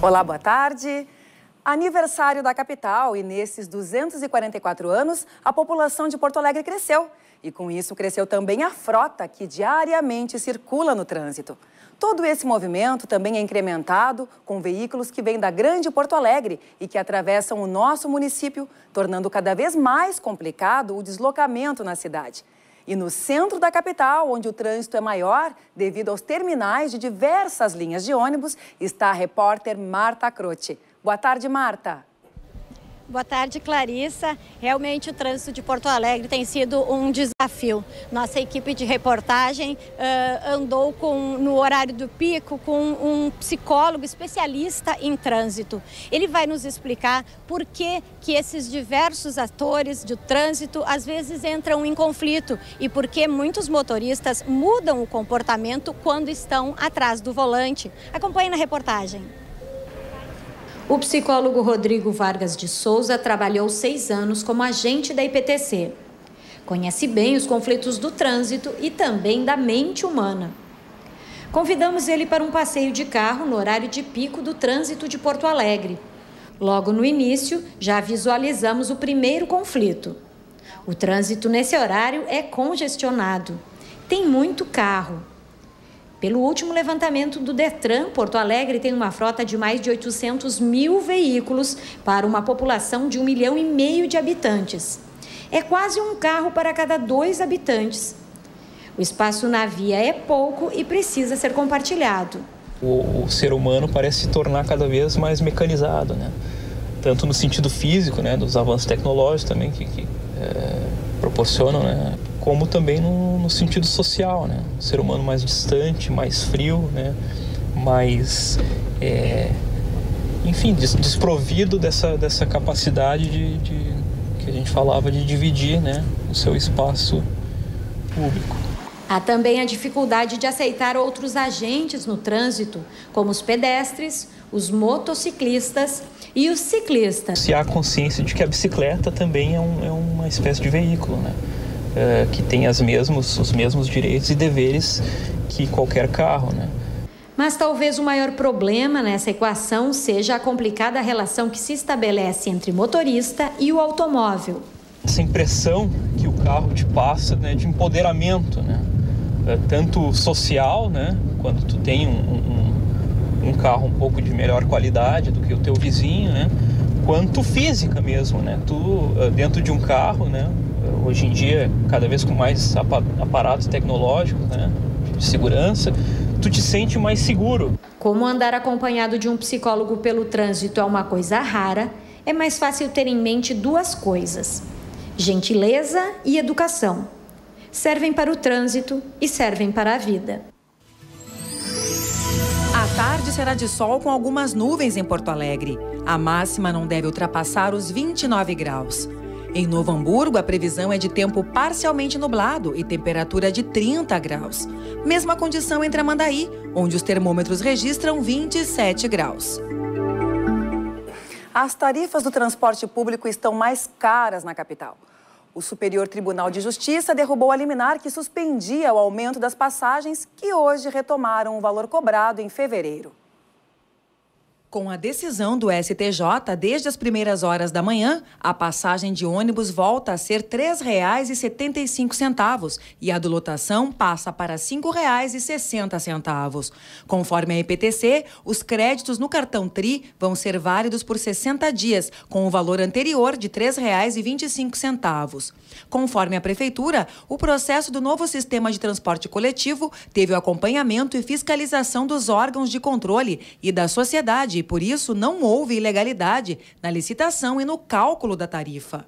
Olá, boa tarde. Aniversário da capital e nesses 244 anos, a população de Porto Alegre cresceu. E com isso cresceu também a frota que diariamente circula no trânsito. Todo esse movimento também é incrementado com veículos que vêm da grande Porto Alegre e que atravessam o nosso município, tornando cada vez mais complicado o deslocamento na cidade. E no centro da capital, onde o trânsito é maior, devido aos terminais de diversas linhas de ônibus, está a repórter Marta Croce. Boa tarde, Marta. Boa tarde, Clarissa. Realmente o trânsito de Porto Alegre tem sido um desafio. Nossa equipe de reportagem uh, andou com, no horário do pico com um psicólogo especialista em trânsito. Ele vai nos explicar por que, que esses diversos atores de trânsito às vezes entram em conflito e por que muitos motoristas mudam o comportamento quando estão atrás do volante. Acompanhe na reportagem. O psicólogo Rodrigo Vargas de Souza trabalhou seis anos como agente da IPTC. Conhece bem os conflitos do trânsito e também da mente humana. Convidamos ele para um passeio de carro no horário de pico do trânsito de Porto Alegre. Logo no início, já visualizamos o primeiro conflito. O trânsito nesse horário é congestionado. Tem muito carro. Pelo último levantamento do Detran, Porto Alegre tem uma frota de mais de 800 mil veículos para uma população de um milhão e meio de habitantes. É quase um carro para cada dois habitantes. O espaço na via é pouco e precisa ser compartilhado. O, o ser humano parece se tornar cada vez mais mecanizado, né? tanto no sentido físico, né, dos avanços tecnológicos também que, que é, proporcionam né, como também no, no sentido social, né? Um ser humano mais distante, mais frio, né? Mais, é, enfim, desprovido dessa, dessa capacidade de, de, que a gente falava de dividir, né? O seu espaço público. Há também a dificuldade de aceitar outros agentes no trânsito, como os pedestres, os motociclistas e os ciclistas. Se há consciência de que a bicicleta também é, um, é uma espécie de veículo, né? Eh, que tem as mesmos, os mesmos direitos e deveres que qualquer carro, né? Mas talvez o maior problema nessa equação seja a complicada relação que se estabelece entre motorista e o automóvel. Essa impressão que o carro te passa né, de empoderamento, né? Eh, tanto social, né? quando tu tem um, um, um, carro um pouco de melhor qualidade do que o teu vizinho, né? quanto física mesmo. Né? Tu, eh, dentro de um carro, né? hoje em dia, cada vez com mais aparatos tecnológicos, né, de segurança, tu te sente mais seguro. Como andar acompanhado de um psicólogo pelo trânsito é uma coisa rara, é mais fácil ter em mente duas coisas: gentileza e educação. Servem para o trânsito e servem para a vida. Tarde será de sol com algumas nuvens em Porto Alegre. A máxima não deve ultrapassar os 29 graus. Em Novo Hamburgo, a previsão é de tempo parcialmente nublado e temperatura de 30 graus. Mesma condição entre Amandaí, onde os termômetros registram 27 graus. As tarifas do transporte público estão mais caras na capital. O Superior Tribunal de Justiça derrubou a liminar que suspendia o aumento das passagens, que hoje retomaram o valor cobrado em fevereiro. Com a decisão do STJ, desde as primeiras horas da manhã, a passagem de ônibus volta a ser R$ 3,75 e a do lotação passa para R$ 5,60. Conforme a EPTC, os créditos no cartão TRI vão ser válidos por 60 dias, com o valor anterior de R$ 3,25. Conforme a Prefeitura, o processo do novo sistema de transporte coletivo teve o acompanhamento e fiscalização dos órgãos de controle e da sociedade e, por isso, não houve ilegalidade na licitação e no cálculo da tarifa.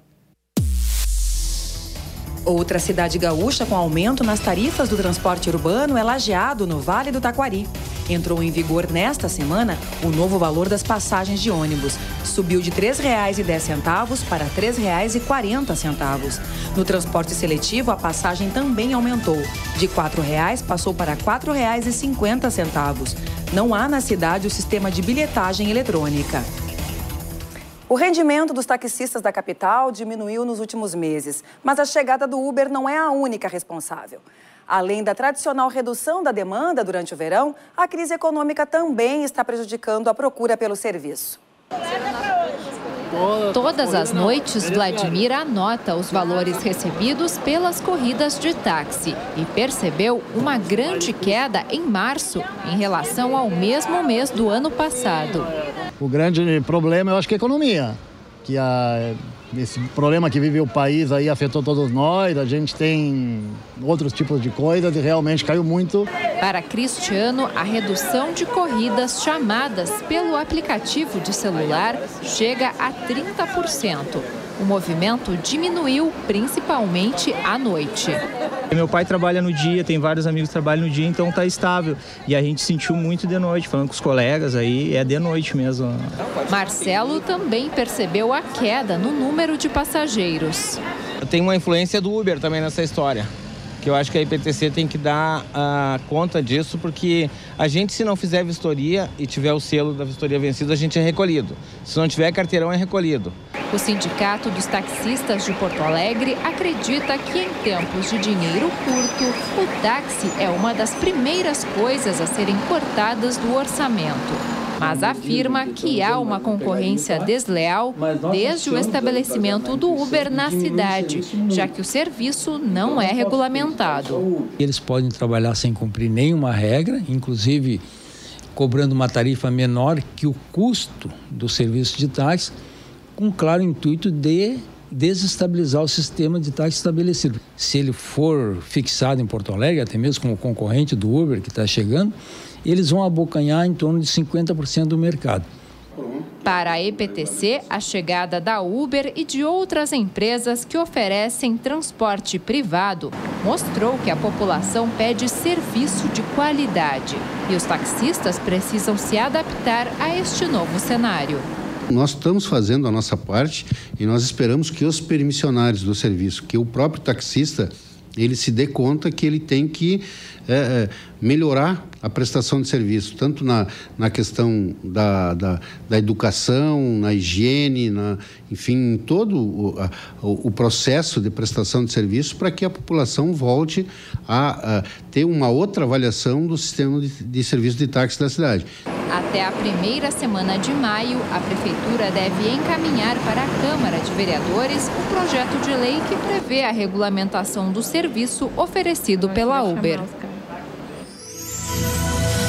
Outra cidade gaúcha com aumento nas tarifas do transporte urbano é Lajeado, no Vale do Taquari. Entrou em vigor nesta semana o novo valor das passagens de ônibus. Subiu de R$ 3,10 para R$ 3,40. No transporte seletivo, a passagem também aumentou. De R$ 4,00 passou para R$ 4,50. Não há na cidade o sistema de bilhetagem eletrônica. O rendimento dos taxistas da capital diminuiu nos últimos meses, mas a chegada do Uber não é a única responsável. Além da tradicional redução da demanda durante o verão, a crise econômica também está prejudicando a procura pelo serviço. Todas as noites, Vladimir anota os valores recebidos pelas corridas de táxi e percebeu uma grande queda em março em relação ao mesmo mês do ano passado. O grande problema, eu acho que é a economia, que a esse problema que vive o país aí afetou todos nós, a gente tem outros tipos de coisas e realmente caiu muito. Para Cristiano, a redução de corridas chamadas pelo aplicativo de celular chega a 30%. O movimento diminuiu principalmente à noite. Meu pai trabalha no dia, tem vários amigos que trabalham no dia, então está estável. E a gente sentiu muito de noite, falando com os colegas aí, é de noite mesmo. Marcelo também percebeu a queda no número de passageiros. Tem uma influência do Uber também nessa história que eu acho que a IPTC tem que dar uh, conta disso, porque a gente, se não fizer vistoria e tiver o selo da vistoria vencido, a gente é recolhido. Se não tiver carteirão, é recolhido. O Sindicato dos Taxistas de Porto Alegre acredita que, em tempos de dinheiro curto, o táxi é uma das primeiras coisas a serem cortadas do orçamento mas afirma que há uma concorrência desleal desde o estabelecimento do Uber na cidade, já que o serviço não é regulamentado. Eles podem trabalhar sem cumprir nenhuma regra, inclusive cobrando uma tarifa menor que o custo do serviço de táxi, com claro intuito de desestabilizar o sistema de táxi estabelecido. Se ele for fixado em Porto Alegre, até mesmo como concorrente do Uber que está chegando, eles vão abocanhar em torno de 50% do mercado. Para a EPTC, a chegada da Uber e de outras empresas que oferecem transporte privado mostrou que a população pede serviço de qualidade e os taxistas precisam se adaptar a este novo cenário. Nós estamos fazendo a nossa parte e nós esperamos que os permissionários do serviço, que o próprio taxista, ele se dê conta que ele tem que é, é, melhorar a prestação de serviço, tanto na, na questão da, da, da educação, na higiene, na, enfim, todo o, a, o, processo de prestação de serviço para que a população volte a, a, ter uma outra avaliação do sistema de, de serviço de táxi da cidade. Até a primeira semana de maio, a Prefeitura deve encaminhar para a Câmara de Vereadores um projeto de lei que prevê a regulamentação do serviço oferecido pela Uber.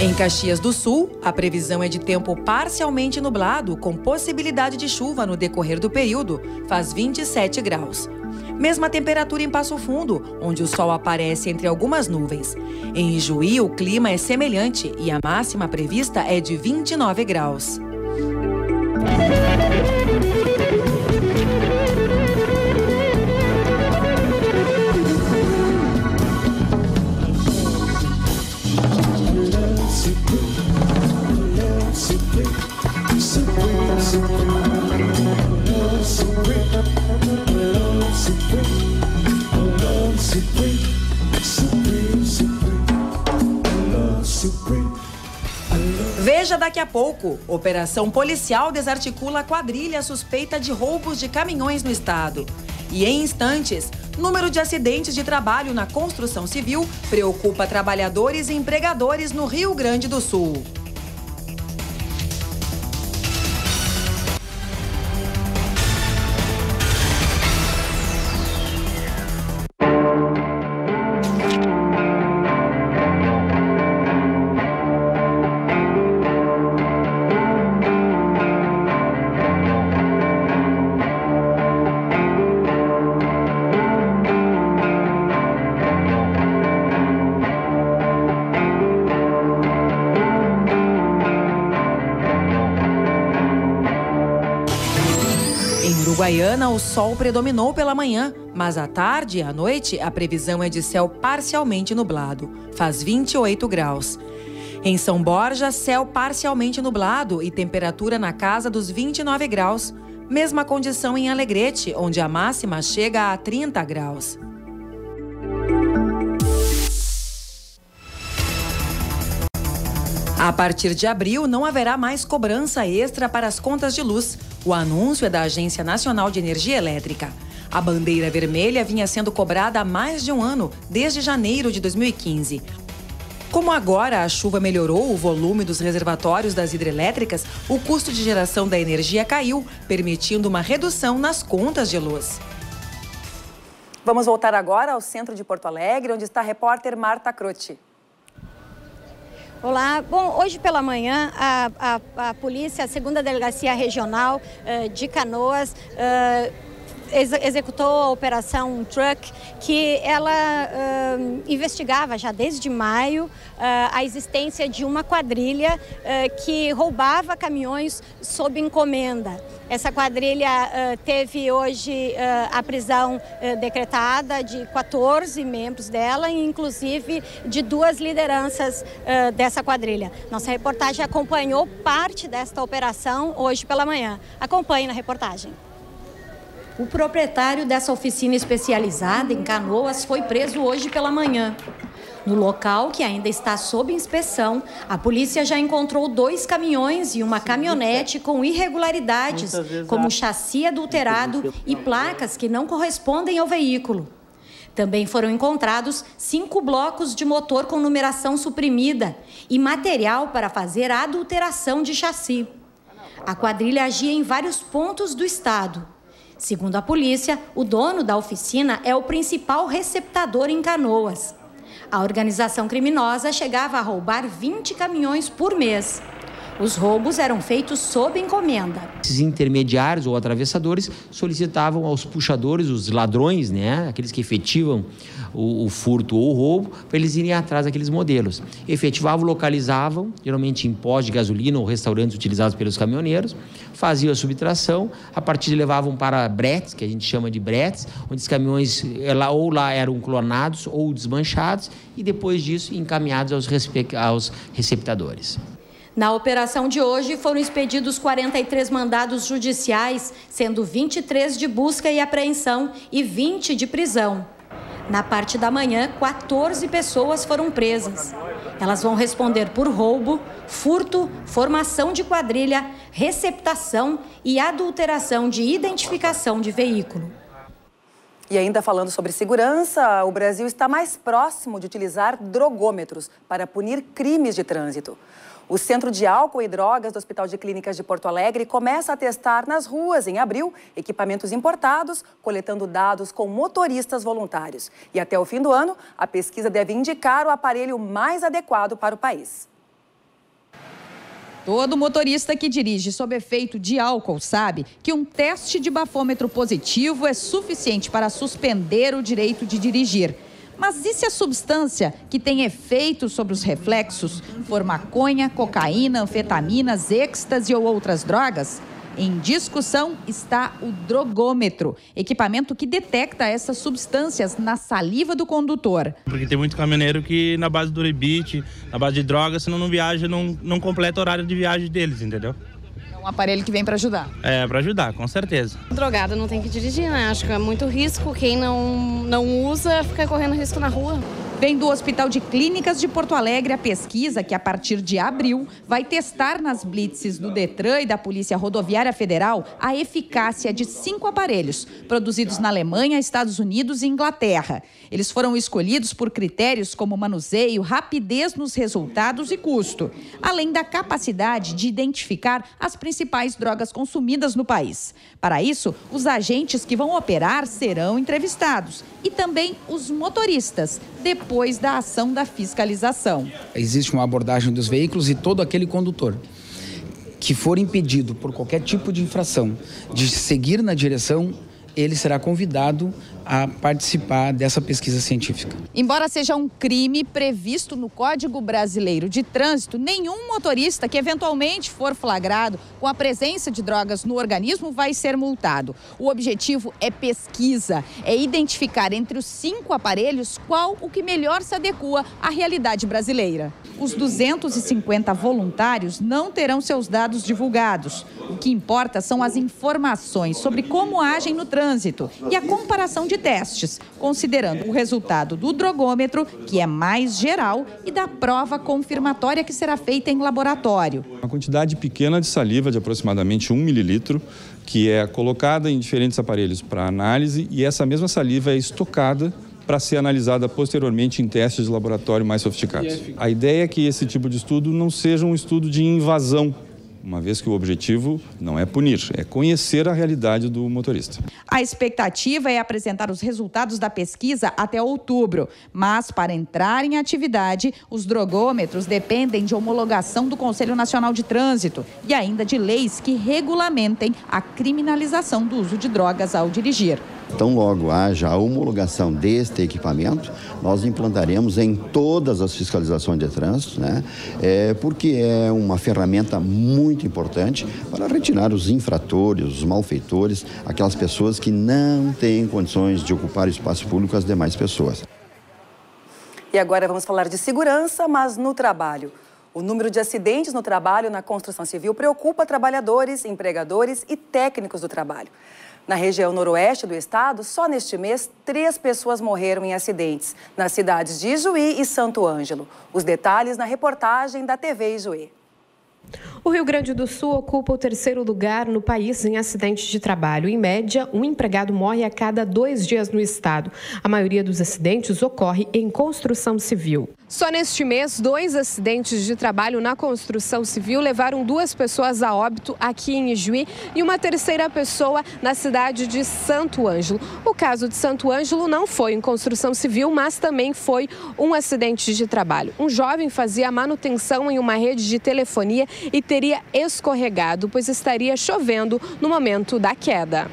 Em Caxias do Sul, a previsão é de tempo parcialmente nublado, com possibilidade de chuva no decorrer do período. Faz 27 graus. Mesma temperatura em Passo Fundo, onde o sol aparece entre algumas nuvens. Em Ijuí, o clima é semelhante e a máxima prevista é de 29 graus. Veja daqui a pouco. Operação policial desarticula quadrilha suspeita de roubos de caminhões no estado. E em instantes, número de acidentes de trabalho na construção civil preocupa trabalhadores e empregadores no Rio Grande do Sul. Uruguaiana, o sol predominou pela manhã, mas à tarde e à noite a previsão é de céu parcialmente nublado. Faz 28 graus. Em São Borja, céu parcialmente nublado e temperatura na casa dos 29 graus. Mesma condição em Alegrete, onde a máxima chega a 30 graus. A partir de abril, não haverá mais cobrança extra para as contas de luz. O anúncio é da Agência Nacional de Energia Elétrica. A bandeira vermelha vinha sendo cobrada há mais de um ano, desde janeiro de 2015. Como agora a chuva melhorou o volume dos reservatórios das hidrelétricas, o custo de geração da energia caiu, permitindo uma redução nas contas de luz. Vamos voltar agora ao centro de Porto Alegre, onde está a repórter Marta Croce. Olá, bom, hoje pela manhã a, a, a polícia, a segunda delegacia regional uh, de Canoas, uh, ex executou a operação Truck, que ela uh, investigava já desde maio uh, a existência de uma quadrilha uh, que roubava caminhões sob encomenda. Essa quadrilha teve hoje a prisão decretada de 14 membros dela, inclusive de duas lideranças dessa quadrilha. Nossa reportagem acompanhou parte desta operação hoje pela manhã. Acompanhe na reportagem. O proprietário dessa oficina especializada em canoas foi preso hoje pela manhã. No local, que ainda está sob inspeção, a polícia já encontrou dois caminhões e uma caminhonete com irregularidades, como chassi adulterado e placas que não correspondem ao veículo. Também foram encontrados cinco blocos de motor com numeração suprimida e material para fazer a adulteração de chassi. A quadrilha agia em vários pontos do estado. Segundo a polícia, o dono da oficina é o principal receptador em Canoas. A organização criminosa chegava a roubar 20 caminhões por mês. Os roubos eram feitos sob encomenda. Esses intermediários ou atravessadores solicitavam aos puxadores, os ladrões, né, aqueles que efetivam o, o furto ou o roubo, para eles irem atrás daqueles modelos. Efetivavam, localizavam, geralmente em pós de gasolina ou restaurantes utilizados pelos caminhoneiros, faziam a subtração, a partir levavam para bretes, que a gente chama de bretes, onde os caminhões eh, ou lá eram clonados ou desmanchados e depois disso encaminhados aos, aos receptadores. Na operação de hoje foram expedidos 43 mandados judiciais, sendo 23 de busca e apreensão e 20 de prisão. Na parte da manhã, 14 pessoas foram presas. Elas vão responder por roubo, furto, formação de quadrilha, receptação e adulteração de identificação de veículo. E ainda falando sobre segurança, o Brasil está mais próximo de utilizar drogômetros para punir crimes de trânsito. O Centro de Álcool e Drogas do Hospital de Clínicas de Porto Alegre começa a testar nas ruas, em abril, equipamentos importados, coletando dados com motoristas voluntários. E até o fim do ano, a pesquisa deve indicar o aparelho mais adequado para o país. Todo motorista que dirige sob efeito de álcool sabe que um teste de bafômetro positivo é suficiente para suspender o direito de dirigir. Mas e se a substância que tem efeito sobre os reflexos for maconha, cocaína, anfetaminas, êxtase ou outras drogas? Em discussão está o drogômetro, equipamento que detecta essas substâncias na saliva do condutor. Porque tem muito caminhoneiro que na base do rebite, na base de drogas, senão não viaja, não, não completa o horário de viagem deles, entendeu? Um aparelho que vem para ajudar. É, para ajudar, com certeza. Drogado não tem que dirigir, né? Acho que é muito risco. Quem não, não usa fica correndo risco na rua. Vem do Hospital de Clínicas de Porto Alegre a pesquisa que, a partir de abril, vai testar nas blitzes do Detran e da Polícia Rodoviária Federal a eficácia de cinco aparelhos, produzidos na Alemanha, Estados Unidos e Inglaterra. Eles foram escolhidos por critérios como manuseio, rapidez nos resultados e custo, além da capacidade de identificar as principais drogas consumidas no país. Para isso, os agentes que vão operar serão entrevistados e também os motoristas, depois da ação da fiscalização. Existe uma abordagem dos veículos e todo aquele condutor que for impedido por qualquer tipo de infração de seguir na direção ele será convidado a participar dessa pesquisa científica. Embora seja um crime previsto no Código Brasileiro de Trânsito, nenhum motorista que eventualmente for flagrado com a presença de drogas no organismo vai ser multado. O objetivo é pesquisa, é identificar entre os cinco aparelhos qual o que melhor se adequa à realidade brasileira. Os 250 voluntários não terão seus dados divulgados. O que importa são as informações sobre como agem no trânsito e a comparação de testes, considerando o resultado do drogômetro, que é mais geral, e da prova confirmatória que será feita em laboratório. Uma quantidade pequena de saliva, de aproximadamente um mililitro, que é colocada em diferentes aparelhos para análise e essa mesma saliva é estocada para ser analisada posteriormente em testes de laboratório mais sofisticados. A ideia é que esse tipo de estudo não seja um estudo de invasão uma vez que o objetivo não é punir, é conhecer a realidade do motorista. A expectativa é apresentar os resultados da pesquisa até outubro, mas para entrar em atividade, os drogômetros dependem de homologação do Conselho Nacional de Trânsito e ainda de leis que regulamentem a criminalização do uso de drogas ao dirigir. Tão logo haja a homologação deste equipamento, nós implantaremos em todas as fiscalizações de trânsito, né? É, porque é uma ferramenta muito importante para retirar os infratores, os malfeitores, aquelas pessoas que não têm condições de ocupar espaço público as demais pessoas. E agora vamos falar de segurança, mas no trabalho. O número de acidentes no trabalho na construção civil preocupa trabalhadores, empregadores e técnicos do trabalho. Na região noroeste do estado, só neste mês, três pessoas morreram em acidentes, nas cidades de Ijuí e Santo Ângelo. Os detalhes na reportagem da TV Ijuí. O Rio Grande do Sul ocupa o terceiro lugar no país em acidentes de trabalho. Em média, um empregado morre a cada dois dias no estado. A maioria dos acidentes ocorre em construção civil. Só neste mês, dois acidentes de trabalho na construção civil levaram duas pessoas a óbito aqui em Ijuí e uma terceira pessoa na cidade de Santo Ângelo. O caso de Santo Ângelo não foi em construção civil, mas também foi um acidente de trabalho. Um jovem fazia manutenção em uma rede de telefonia e teria escorregado, pois estaria chovendo no momento da queda.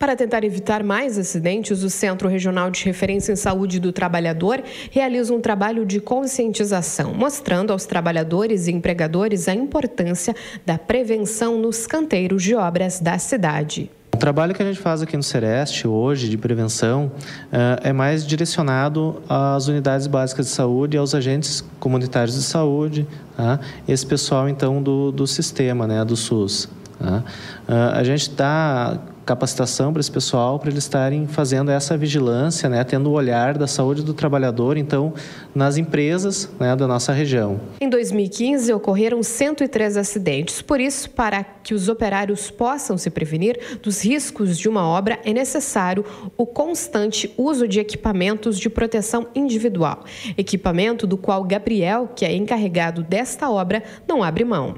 Para tentar evitar mais acidentes, o Centro Regional de Referência em Saúde do Trabalhador realiza um trabalho de conscientização, mostrando aos trabalhadores e empregadores a importância da prevenção nos canteiros de obras da cidade. O trabalho que a gente faz aqui no Sereste hoje de prevenção eh, é mais direcionado às unidades básicas de saúde aos agentes comunitários de saúde, tá? esse pessoal então do, do sistema, né, do SUS. Tá? Eh, a gente está capacitação para esse pessoal, para eles estarem fazendo essa vigilância, né, tendo o olhar da saúde do trabalhador, então, nas empresas né, da nossa região. Em 2015, ocorreram 103 acidentes. Por isso, para que os operários possam se prevenir dos riscos de uma obra, é necessário o constante uso de equipamentos de proteção individual. Equipamento do qual Gabriel, que é encarregado desta obra, não abre mão.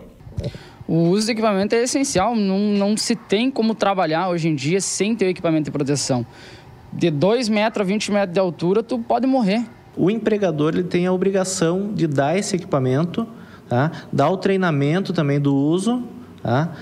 O uso do equipamento é essencial, não, não se tem como trabalhar hoje em dia sem ter o equipamento de proteção. De 2 metros a 20 metros de altura, tu pode morrer. O empregador ele tem a obrigação de dar esse equipamento, tá? dar o treinamento também do uso, tá?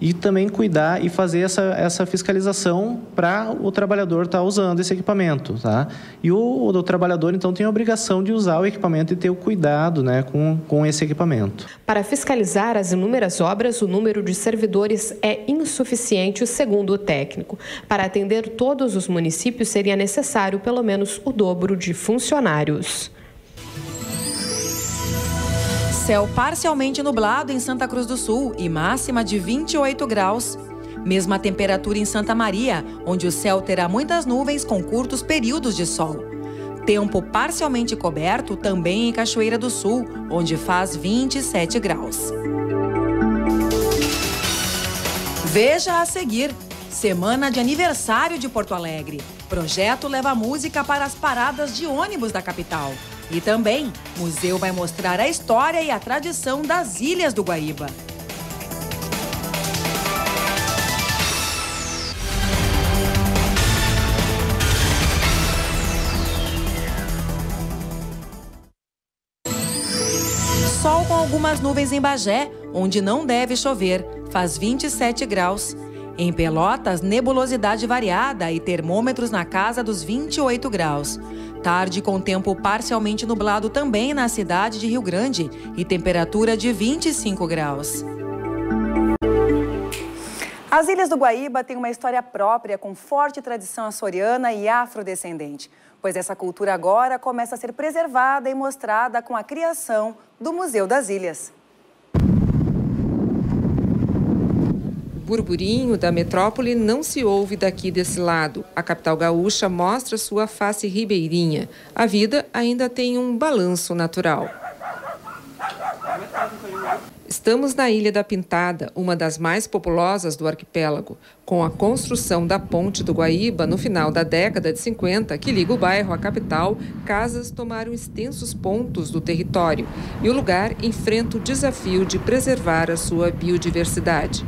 E também cuidar e fazer essa, essa fiscalização para o trabalhador estar tá usando esse equipamento. Tá? E o, o, trabalhador, então, tem a obrigação de usar o equipamento e ter o cuidado né, com, com esse equipamento. Para fiscalizar as inúmeras obras, o número de servidores é insuficiente, segundo o técnico. Para atender todos os municípios, seria necessário pelo menos o dobro de funcionários. Céu parcialmente nublado em Santa Cruz do Sul e máxima de 28 graus. Mesma temperatura em Santa Maria, onde o céu terá muitas nuvens com curtos períodos de sol. Tempo parcialmente coberto também em Cachoeira do Sul, onde faz 27 graus. Veja a seguir. Semana de aniversário de Porto Alegre. Projeto leva música para as paradas de ônibus da capital. E também, o museu vai mostrar a história e a tradição das Ilhas do Guaíba. Sol com algumas nuvens em Bagé, onde não deve chover, faz 27 graus. Em Pelotas, nebulosidade variada e termômetros na casa dos 28 graus. Tarde com tempo parcialmente nublado também na cidade de Rio Grande e temperatura de 25 graus. As Ilhas do Guaíba têm uma história própria com forte tradição açoriana e afrodescendente, pois essa cultura agora começa a ser preservada e mostrada com a criação do Museu das Ilhas. Burburinho da metrópole não se ouve daqui desse lado. A capital gaúcha mostra sua face ribeirinha. A vida ainda tem um balanço natural. Estamos na Ilha da Pintada, uma das mais populosas do arquipélago. Com a construção da Ponte do Guaíba no final da década de 50, que liga o bairro à capital, casas tomaram extensos pontos do território e o lugar enfrenta o desafio de preservar a sua biodiversidade.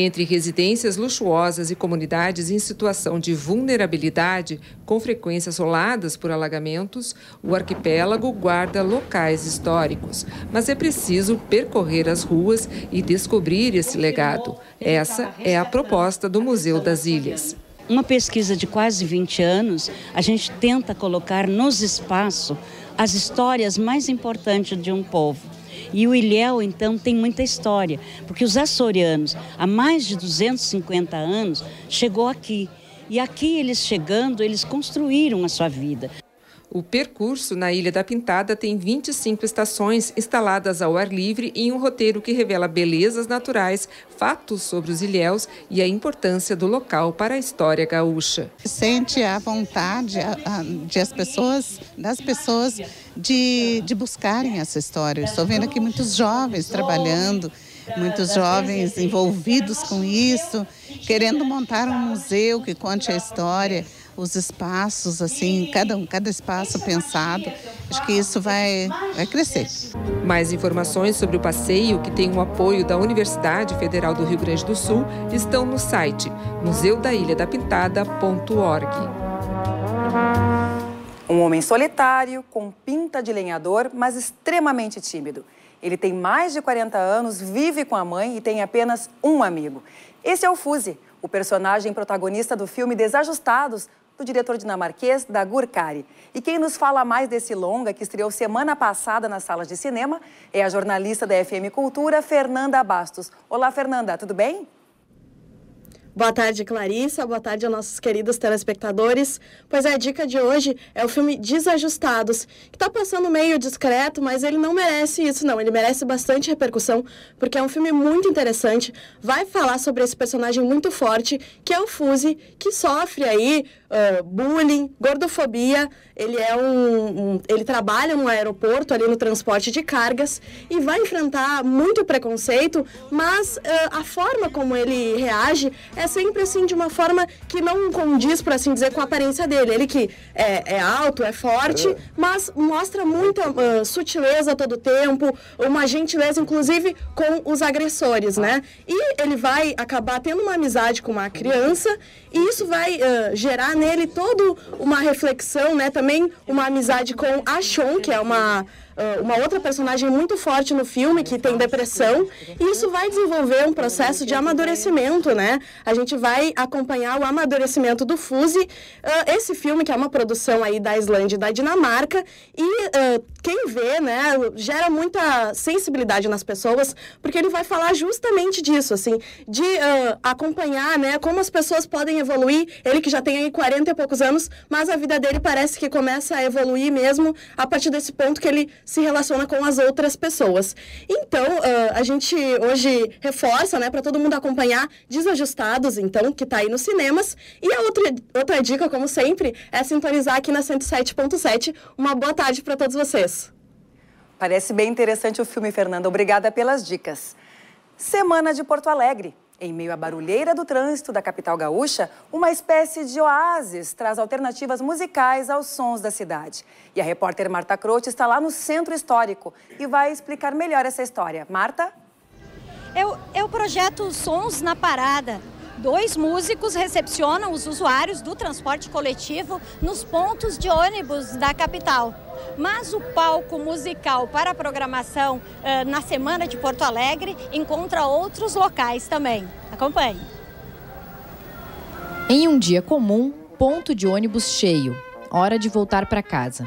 Entre residências luxuosas e comunidades em situação de vulnerabilidade, com frequência assoladas por alagamentos, o arquipélago guarda locais históricos. Mas é preciso percorrer as ruas e descobrir esse legado. Essa é a proposta do Museu das Ilhas. Uma pesquisa de quase 20 anos, a gente tenta colocar nos espaços as histórias mais importantes de um povo. E o Ilhéu, então, tem muita história, porque os açorianos, há mais de 250 anos, chegou aqui. E aqui eles chegando, eles construíram a sua vida. O percurso na Ilha da Pintada tem 25 estações instaladas ao ar livre em um roteiro que revela belezas naturais, fatos sobre os ilhéus e a importância do local para a história gaúcha. Sente a vontade de as pessoas, das pessoas de, de buscarem essa história. Estou vendo aqui muitos jovens trabalhando, muitos jovens envolvidos com isso, querendo montar um museu que conte a história os espaços, assim, cada, cada espaço pensado. Acho que isso vai, vai crescer. Mais informações sobre o passeio, que tem o apoio da Universidade Federal do Rio Grande do Sul, estão no site museudailhadapintada.org. Um homem solitário, com pinta de lenhador, mas extremamente tímido. Ele tem mais de 40 anos, vive com a mãe e tem apenas um amigo. Esse é o Fuzi, o personagem protagonista do filme Desajustados, do diretor dinamarquês Dagur Kari. E quem nos fala mais desse longa, que estreou semana passada nas salas de cinema, é a jornalista da FM Cultura, Fernanda Bastos. Olá, Fernanda, tudo bem? Boa tarde, Clarissa. Boa tarde aos nossos queridos telespectadores. Pois a dica de hoje é o filme Desajustados, que está passando meio discreto, mas ele não merece isso, não. Ele merece bastante repercussão, porque é um filme muito interessante. Vai falar sobre esse personagem muito forte, que é o Fuzi, que sofre aí uh, bullying, gordofobia. Ele é um, um, ele trabalha no aeroporto ali no transporte de cargas e vai enfrentar muito preconceito, mas uh, a forma como ele reage é sempre assim de uma forma que não condiz, por assim dizer, com a aparência dele. Ele que é, é alto, é forte, é. mas mostra muita uh, sutileza todo o tempo, uma gentileza, inclusive, com os agressores, né? E ele vai acabar tendo uma amizade com uma criança e isso vai uh, gerar nele toda uma reflexão, né? Também uma amizade com a Shon, que é uma uma outra personagem muito forte no filme que tem depressão, e isso vai desenvolver um processo de amadurecimento, né? A gente vai acompanhar o amadurecimento do Fuse, uh, esse filme que é uma produção aí da Islândia e da Dinamarca, e uh, quem vê, né, gera muita sensibilidade nas pessoas, porque ele vai falar justamente disso, assim, de acompanhar, né, como as pessoas podem evoluir, ele que já tem aí 40 e poucos anos, mas a vida dele parece que começa a evoluir mesmo a partir desse ponto que ele se relaciona com as outras pessoas. Então, uh, a gente hoje reforça, né, para todo mundo acompanhar Desajustados, então, que está aí nos cinemas. E a outra, outra dica, como sempre, é sintonizar aqui na 107.7. Uma boa tarde para todos vocês. Parece bem interessante o filme, Fernanda. Obrigada pelas dicas. Semana de Porto Alegre. Em meio à barulheira do trânsito da capital gaúcha, uma espécie de oásis traz alternativas musicais aos sons da cidade. E a repórter Marta Croce está lá no centro histórico e vai explicar melhor essa história. Marta? É o, é o projeto Sons na Parada. Dois músicos recepcionam os usuários do transporte coletivo nos pontos de ônibus da capital. Mas o palco musical para a programação uh, na Semana de Porto Alegre encontra outros locais também. Acompanhe. Em um dia comum, ponto de ônibus cheio. Hora de voltar para casa.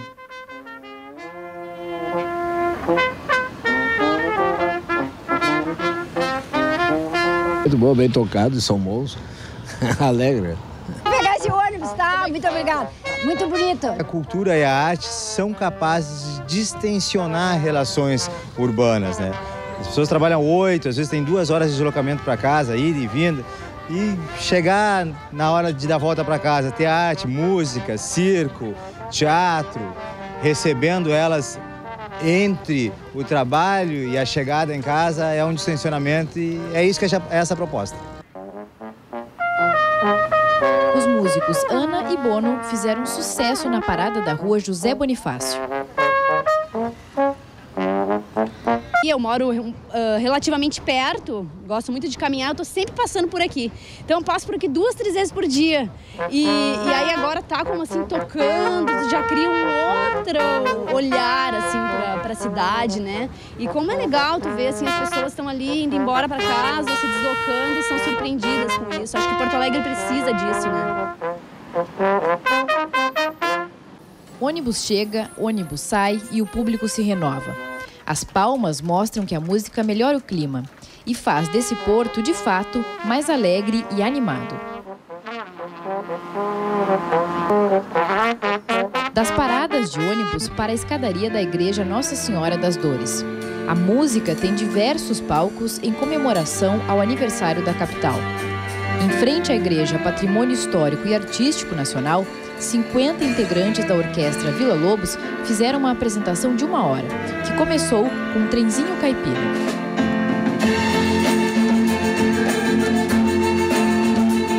Boa, bem tocado, São Moço. Alegre. Vou pegar esse ônibus, tá? Muito obrigado. Muito bonito. A cultura e a arte são capazes de distensionar relações urbanas, né? As pessoas trabalham oito, às vezes tem duas horas de deslocamento para casa, ida e vinda. E chegar na hora de dar volta para casa, ter arte, música, circo, teatro, recebendo elas entre o trabalho e a chegada em casa é um distensionamento e é isso que é essa proposta. Os músicos Ana e Bono fizeram sucesso na parada da rua José Bonifácio. Eu moro uh, relativamente perto, gosto muito de caminhar, eu tô sempre passando por aqui. Então eu passo por aqui duas, três vezes por dia. E, e aí agora tá como assim, tocando, já cria um outro olhar assim pra, pra cidade, né? E como é legal tu ver assim, as pessoas estão ali indo embora para casa, se deslocando e são surpreendidas com isso. Acho que Porto Alegre precisa disso, né? Ônibus chega, ônibus sai e o público se renova. As palmas mostram que a música melhora o clima e faz desse porto, de fato, mais alegre e animado. Das paradas de ônibus para a escadaria da Igreja Nossa Senhora das Dores. A música tem diversos palcos em comemoração ao aniversário da capital. Em frente à Igreja Patrimônio Histórico e Artístico Nacional, 50 integrantes da orquestra Vila Lobos fizeram uma apresentação de uma hora, que começou com um trenzinho caipira.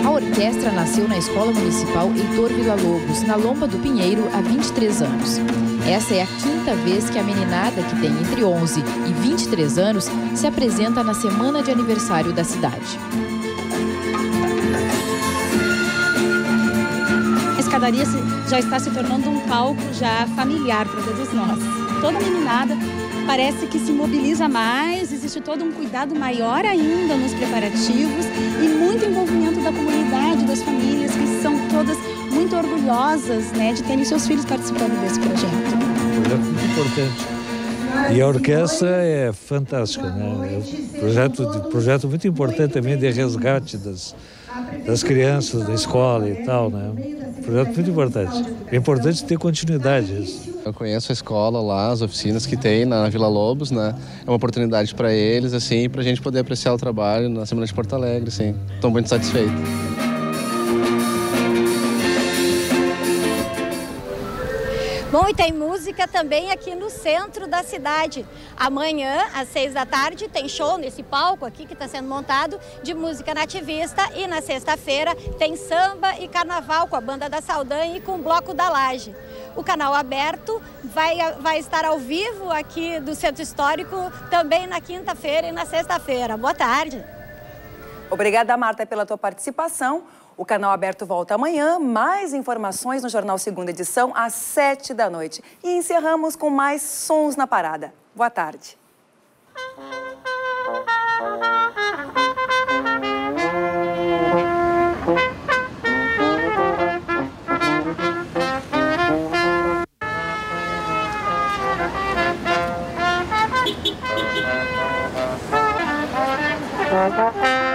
A orquestra nasceu na Escola Municipal Heitor Vila Lobos, na Lomba do Pinheiro, há 23 anos. Essa é a quinta vez que a meninada, que tem entre 11 e 23 anos, se apresenta na semana de aniversário da cidade. Escadaria já está se tornando um palco já familiar para todos nós. Toda meninada parece que se mobiliza mais, existe todo um cuidado maior ainda nos preparativos e muito envolvimento da comunidade, das famílias, que são todas muito orgulhosas né, de terem seus filhos participando desse projeto. Projeto muito importante. E a orquestra é fantástica, né? É um projeto, projeto muito importante também de resgate das, das crianças da escola e tal, né? projeto muito importante. É importante ter continuidade isso. Eu conheço a escola lá, as oficinas que tem na Vila Lobos, né? É uma oportunidade para eles, assim, para a gente poder apreciar o trabalho na Semana de Porto Alegre, assim. Estou muito satisfeito. Bom, e tem música também aqui no centro da cidade. Amanhã, às seis da tarde, tem show nesse palco aqui que está sendo montado de música nativista. E na sexta-feira tem samba e carnaval com a Banda da Saldanha e com o Bloco da Laje. O canal aberto vai, vai estar ao vivo aqui do Centro Histórico também na quinta-feira e na sexta-feira. Boa tarde. Obrigada, Marta, pela tua participação. O canal aberto volta amanhã. Mais informações no Jornal Segunda Edição, às sete da noite. E encerramos com mais Sons na Parada. Boa tarde.